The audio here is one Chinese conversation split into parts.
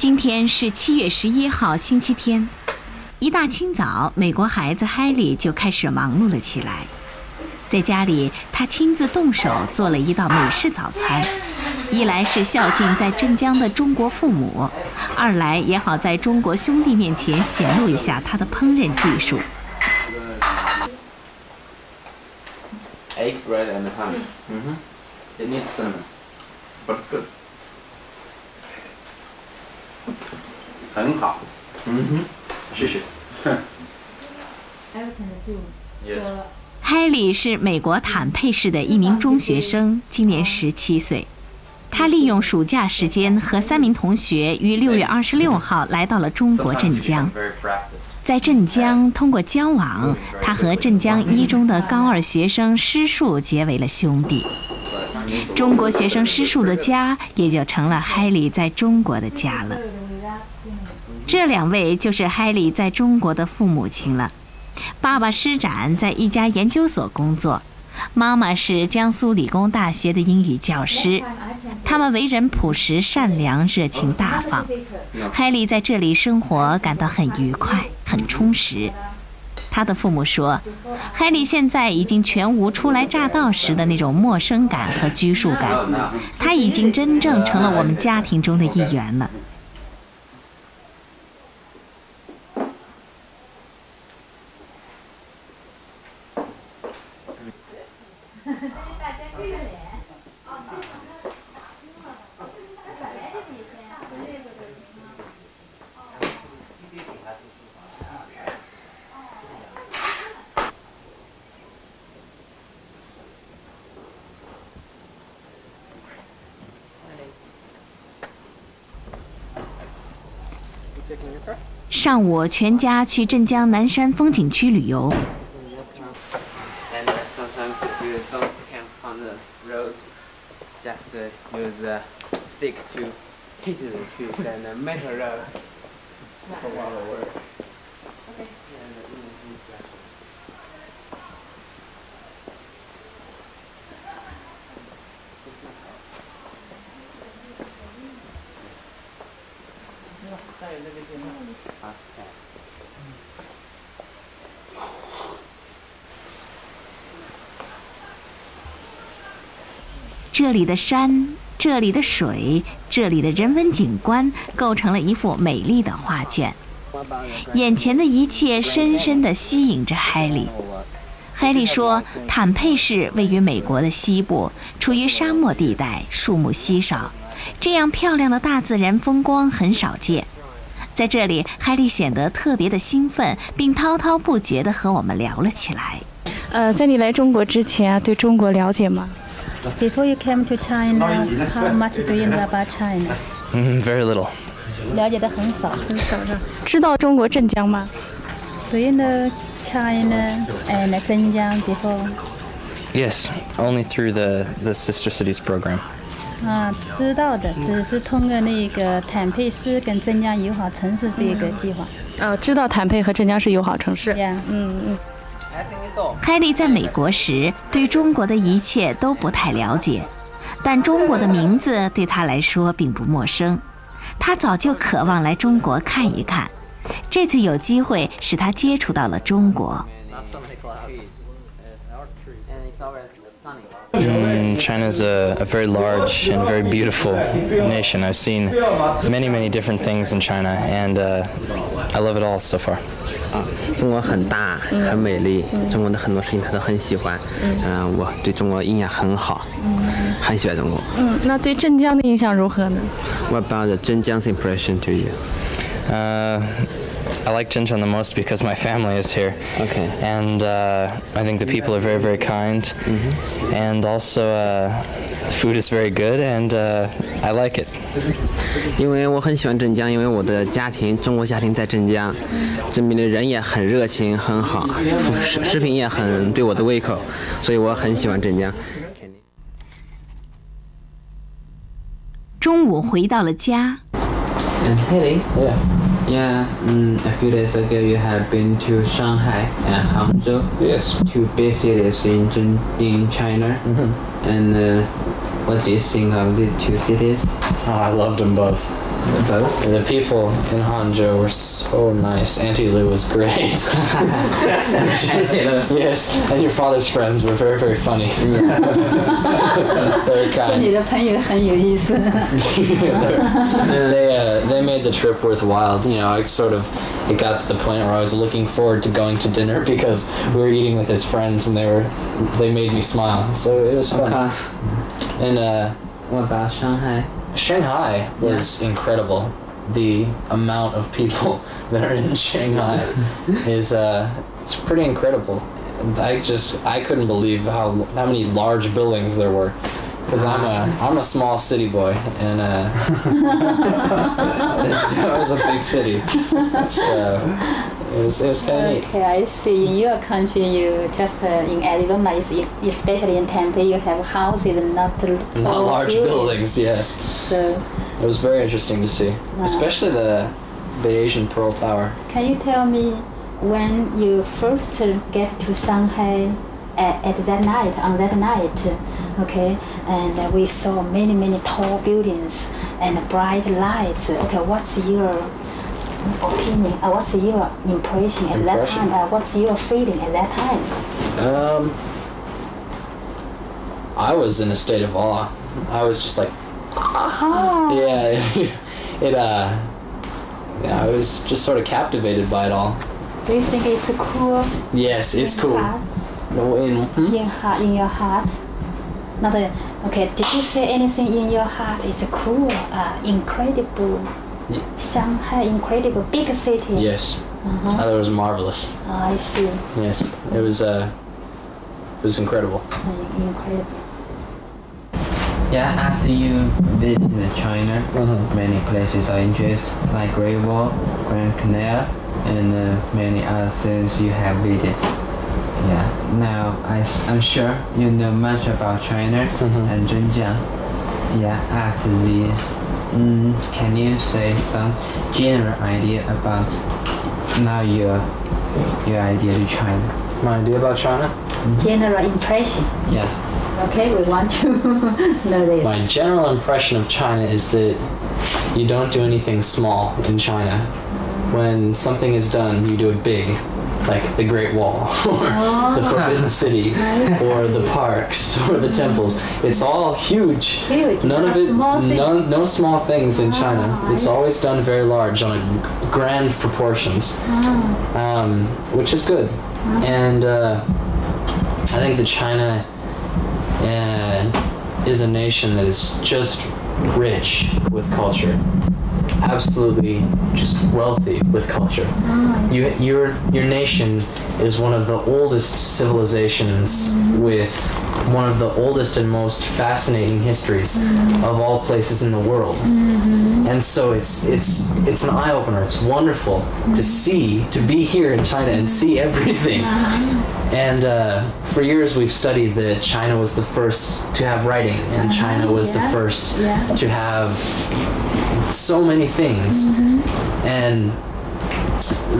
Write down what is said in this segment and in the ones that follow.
今天是七月十一号，星期天。一大清早，美国孩子海里就开始忙碌了起来。在家里，他亲自动手做了一道美式早餐，一来是孝敬在镇江的中国父母，二来也好在中国兄弟面前显露一下他的烹饪技术。Egg, bread, and ham. Mm-hmm. It needs cinnamon, but it's good. 很好。嗯哼，谢谢。海里是美国坦佩市的一名中学生，今年十七岁。他利用暑假时间和三名同学于六月二十六号来到了中国镇江。在镇江，通过交往，他和镇江一中的高二学生施树结为了兄弟。中国学生施树的家也就成了海里在中国的家了。这两位就是海里在中国的父母亲了。爸爸施展在一家研究所工作，妈妈是江苏理工大学的英语教师。他们为人朴实、善良、热情大方。海里在这里生活感到很愉快、很充实。他的父母说，海里现在已经全无初来乍到时的那种陌生感和拘束感，他已经真正成了我们家庭中的一员了。上午，全家去镇江南山风景区旅游。这里的山，这里的水，这里的人文景观，构成了一幅美丽的画卷。眼前的一切深深地吸引着海里。海里说，坦佩市位于美国的西部，处于沙漠地带，树木稀少，这样漂亮的大自然风光很少见。在这里，海里显得特别的兴奋，并滔滔不绝地和我们聊了起来。呃，在你来中国之前啊，对中国了解吗 ？Before you came to China, how much do you know about China? Very little. 了解的很少，很少的。知道中国镇江吗？Do you know China and Zhenjiang before? Yes, only through the the sister cities program. 啊，知道的，只是通过那个坦佩市跟镇江友好城市这个计划。哦，知道坦佩和镇江是友好城市。呀，嗯嗯。 海莉在美国时，对中国的一切都不太了解，但中国的名字对他来说并不陌生。他早就渴望来中国看一看，这次有机会使他接触到了中国。Mm, China is a, a, very large and very beautiful nation. I've seen many, many different things in China, and uh, I love it all so far. 啊，中国很大，很美丽，中国的很多事情他都很喜欢。嗯，我对中国印象很好，很喜欢中国。嗯，那对镇江的印象如何呢？What about the Zhenjiang's impression to you? Uh, I like Jincheng the most because my family is here. Okay. And uh, I think the people are very, very kind. Mm-hmm. And also, uh, food is very good, and uh, I like it. 因为我很喜欢镇江，因为我的家庭，中国家庭在镇江，这边的人也很热情，很好，食食品也很对我的胃口，所以我很喜欢镇江。中午回到了家。And Haley, Yeah. Um, a few days ago you have been to Shanghai and Hangzhou. Yes. Two big cities in in China. Mm -hmm. And uh, what do you think of um, the two cities? Oh, I loved them both. The both? And the people in Hanzhou were so nice. Auntie Lou was great. yes, and your father's friends were very, very funny. Very kind. they, uh, they made the trip worthwhile. You know, I sort of it got to the point where I was looking forward to going to dinner because we were eating with his friends and they were they made me smile. So it was fun. Okay. And uh, What about Shanghai? Shanghai was incredible. The amount of people that are in Shanghai is uh, it's pretty incredible. I just I couldn't believe how how many large buildings there were. Because I'm a I'm a small city boy and uh, it was a big city, so it was it was kind of neat. Okay, I see. In your country, you just uh, in Arizona, especially in Tempe, you have houses, not Not large buildings, yes. So, It was very interesting to see, especially the the Asian Pearl Tower. can you tell me when you first get to Shanghai at, at that night, on that night, okay, and we saw many, many tall buildings and bright lights. Okay, what's your opinion? Uh, what's your impression at that time? Uh, what's your feeling at that time? Um, I was in a state of awe. I was just like, yeah, it, uh, yeah, I was just sort of captivated by it all. Do you think it's cool? Yes, it's cool. heart? In, hmm? In heart, in your heart. Not a, okay. Did you say anything in your heart? It's cool, uh, incredible. Ye- Shanghai, incredible, big city. Yes, Uh-huh. I thought it was marvelous. I see. Yes, it was. Uh, it was incredible. Incredible. Yeah, after you visited China, Mhm. many places are interesting, like Great Wall, Grand Canal, and uh, many other things you have visited. Yeah, now I, am sure you know much about China Mhm. and Zhenjiang. Yeah, after this, mm, can you say some general idea about now your your idea to China? My idea about China. General impression. Yeah. Okay, we want to know this. My general impression of China is that you don't do anything small in China. When something is done, you do it big, like the Great Wall, or the Forbidden City, or the parks, or the temples. It's all huge. Huge, None of it, small no, no small things in China. Ah, It's I always done very large on a grand proportions, Ah. um, which is good. And uh, I think that China uh, is a nation that is just rich with culture, absolutely just wealthy with culture. You, your your nation is one of the oldest civilizations with one of the oldest and most fascinating histories mm-hmm. of all places in the world. Mm-hmm. And so it's it's it's an eye opener. It's wonderful to mm-hmm. see to be here in China and see everything. And uh, for years we've studied that China was the first to have writing, and uh-huh, China was the first yeah. to have so many things. And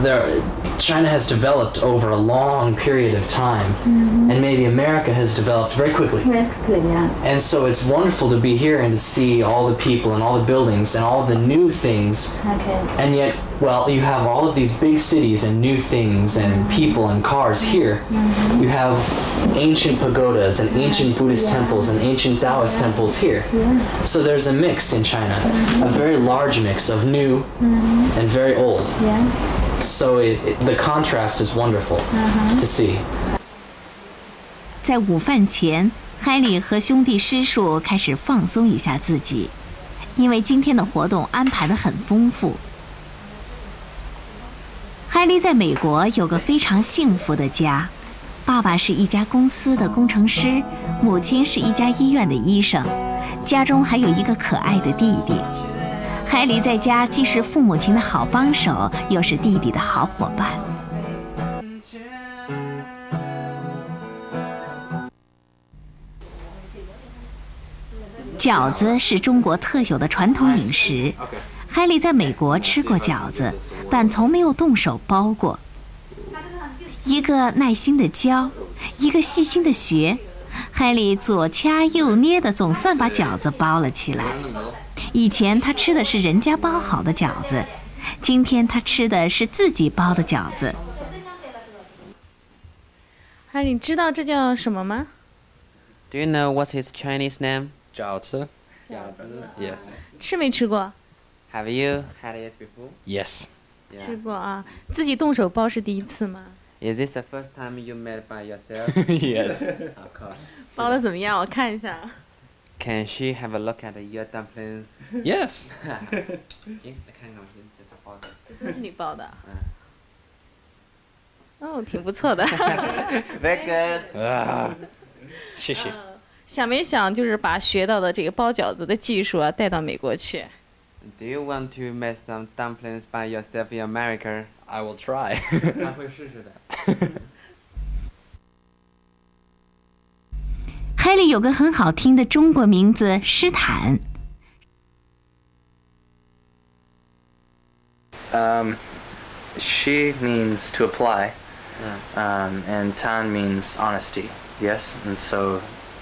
there, China has developed over a long period of time, mm-hmm. and maybe America has developed very quickly. Very quickly, yeah. And so it's wonderful to be here and to see all the people and all the buildings and all the new things. Okay. And yet, well, you have all of these big cities and new things and mm-hmm. people and cars here. Mm-hmm. You have ancient pagodas and ancient Buddhist temples and ancient Taoist temples here. Yeah. So there's a mix in China, a very large mix of new and very old. Yeah. So it, it- the contrast is wonderful to see. 在午饭前，海里和兄弟师叔开始放松一下自己，因为今天的活动安排的很丰富。海里在美国有个非常幸福的家，爸爸是一家公司的工程师，母亲是一家医院的医生，家中还有一个可爱的弟弟。海里在家既是父母亲的好帮手，又是弟弟的好伙伴。饺子是中国特有的传统饮食。海里在美国吃过饺子，但从没有动手包过。一个耐心的教，一个细心的学，海里左掐右捏的，总算把饺子包了起来。以前他吃的是人家包好的饺子，今天他吃的是自己包的饺子。海里，知道这叫什么吗？Do you know what's its Chinese name？饺子。饺子 Yes。吃没吃过？Have you had it before? Yes. 吃过啊，自己动手包是第一次吗？Is this the first time you made by yourself? Yes. Of course. 包的怎么样？我看一下。Can she have a look at your dumplings? Yes. 看看我先这个包的。这都是你包的。嗯。哦，挺不错的。Very good. 啊，谢谢。想没想就是把学到的这个包饺子的技术啊带到美国去？Do you want to make some dumplings by yourself in America? I will try. 他会试试的。 里有个很好听的中国名字施坦。Um, she means to apply, um, and tan means honesty. Yes, and so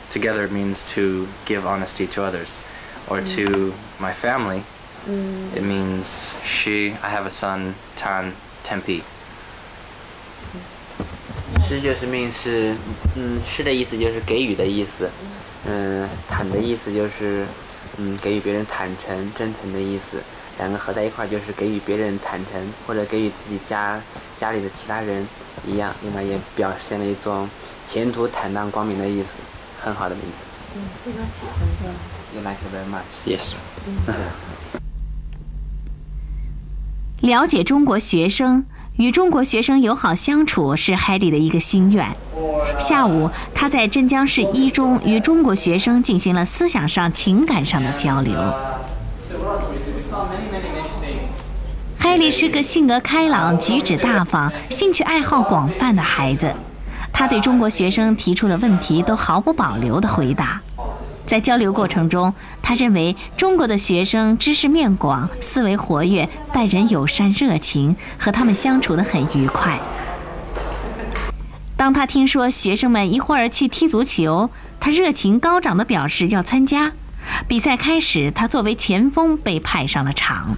together it means to give honesty to others, or to my family. It means she. I have a son, Tan Tempe. 施就是命是，嗯，施的意思就是给予的意思，嗯，坦的意思就是，嗯，给予别人坦诚、真诚的意思，两个合在一块就是给予别人坦诚，或者给予自己家家里的其他人一样，另外也表现了一种前途坦荡光明的意思，很好的名字。嗯，非常喜欢的。You like it very much? Yes. 了解中国学生，与中国学生友好相处是海里的一个心愿。下午，他在镇江市一中与中国学生进行了思想上、情感上的交流。海里是个性格开朗、举止大方、兴趣爱好广泛的孩子，他对中国学生提出的问题都毫不保留地回答。在交流过程中，他认为中国的学生知识面广、思维活跃、待人友善、热情，和他们相处得很愉快。当他听说学生们一会儿去踢足球，他热情高涨地表示要参加。比赛开始，他作为前锋被派上了场。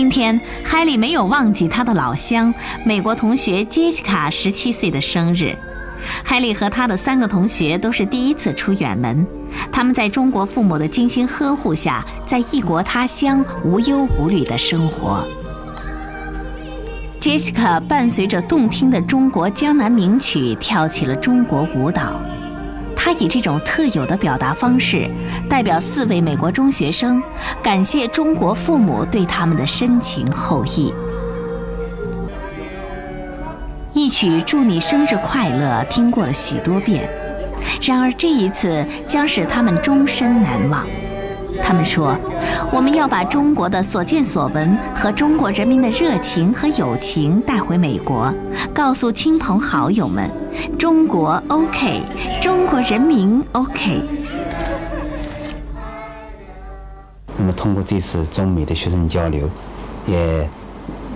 今天，海里没有忘记他的老乡美国同学杰西卡十七岁的生日。海里和他的三个同学都是第一次出远门，他们在中国父母的精心呵护下，在异国他乡无忧无虑的生活。Jessica 伴随着动听的中国江南名曲跳起了中国舞蹈，他以这种特有的表达方式，代表四位美国中学生感谢中国父母对他们的深情厚谊。一曲“祝你生日快乐”听过了许多遍，然而这一次将使他们终身难忘。他们说：“我们要把中国的所见所闻和中国人民的热情和友情带回美国，告诉亲朋好友们，中国 OK，中国人民 OK。”那么，通过这次中美的学生交流，也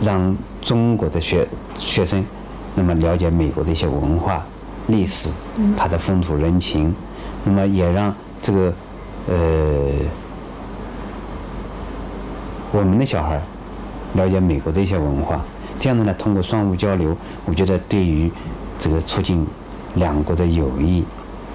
让中国的学学生那么了解美国的一些文化、历史，它的风土人情，那么也让这个呃。我们的小孩了解美国的一些文化，这样的呢，通过双务交流，我觉得对于这个促进两国的友谊，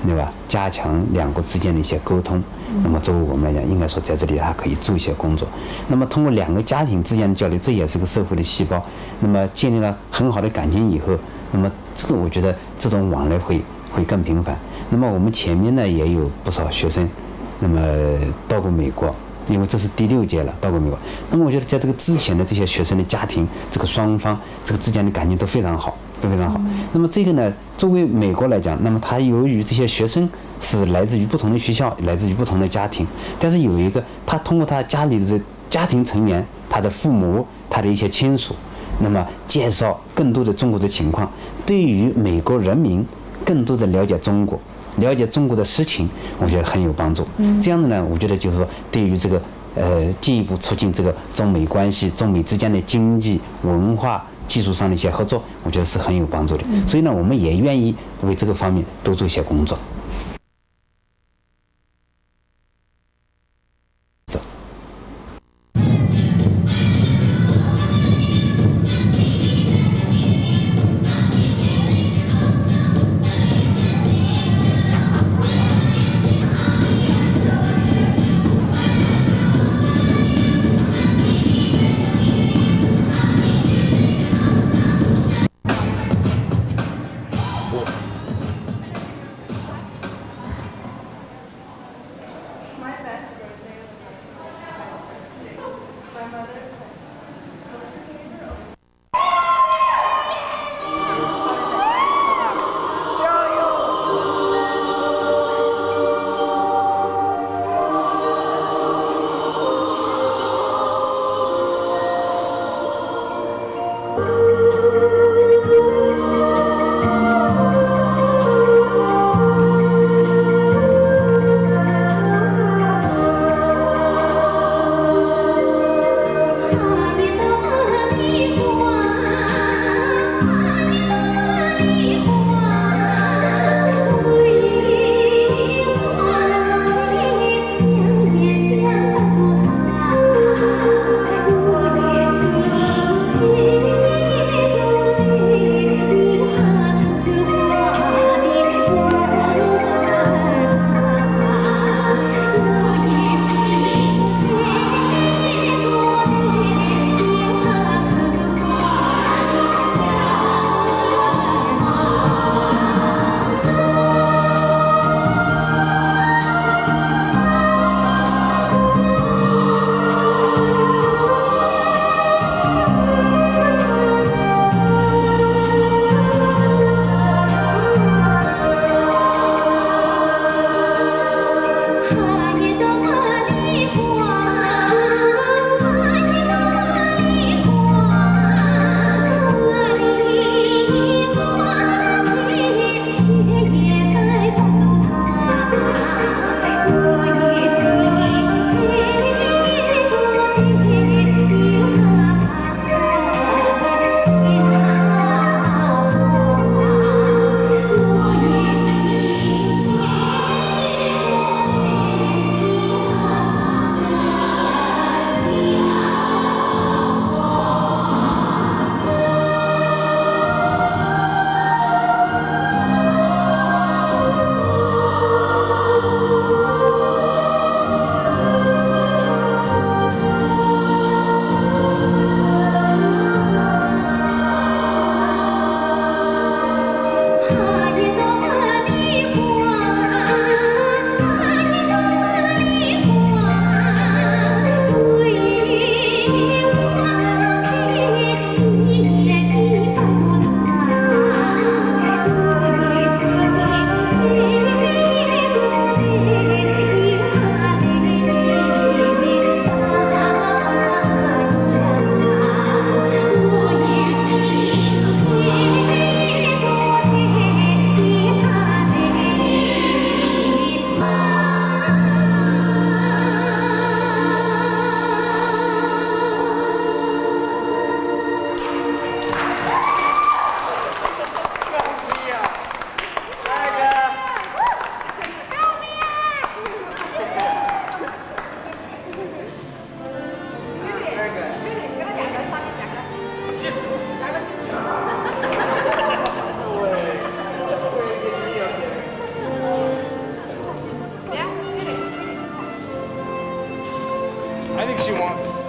对吧？加强两国之间的一些沟通，那么作为我们来讲，应该说在这里还可以做一些工作。那么通过两个家庭之间的交流，这也是个社会的细胞。那么建立了很好的感情以后，那么这个我觉得这种往来会会更频繁。那么我们前面呢也有不少学生，那么到过美国。因为这是第六届了，到过美国。那么我觉得，在这个之前的这些学生的家庭，这个双方这个之间的感情都非常好，都非常好。那么这个呢，作为美国来讲，那么他由于这些学生是来自于不同的学校，来自于不同的家庭，但是有一个，他通过他家里的家庭成员，他的父母，他的一些亲属，那么介绍更多的中国的情况，对于美国人民更多的了解中国，了解中国的实情，我觉得很有帮助。这样的呢，我觉得就是说，对于这个呃进一步促进这个中美关系、中美之间的经济、文化、技术上的一些合作，我觉得是很有帮助的。所以呢，我们也愿意为这个方面多做一些工作。I think she wants.